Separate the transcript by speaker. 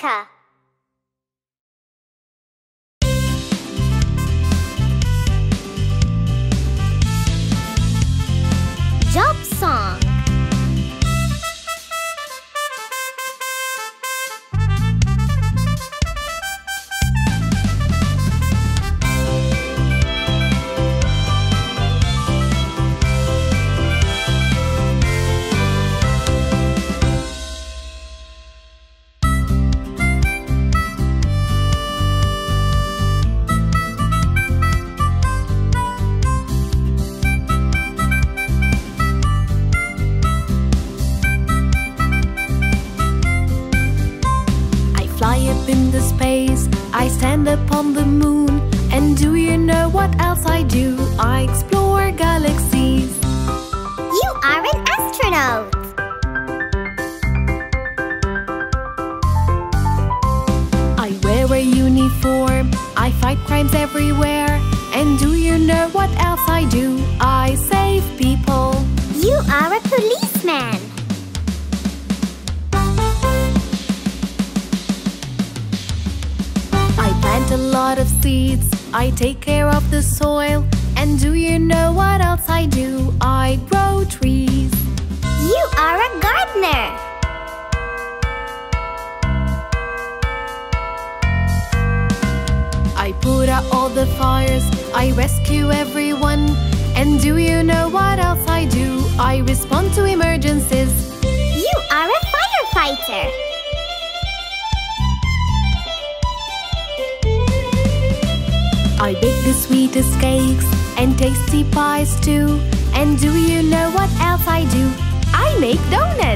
Speaker 1: America.
Speaker 2: Up in the space, I stand upon the moon. And do you know what else I do? I explore galaxies.
Speaker 1: You are an astronaut.
Speaker 2: I wear a uniform, I fight crimes everywhere. And do you know what else I do? I plant a lot of seeds, I take care of the soil. And do you know what else I do? I grow trees.
Speaker 1: You are a gardener.
Speaker 2: I put out all the fires, I rescue everyone. And do you know what else I do? I respond to emergencies.
Speaker 1: You are a firefighter.
Speaker 2: I bake the sweetest cakes and tasty pies too. And do you know what else I do? I make donuts.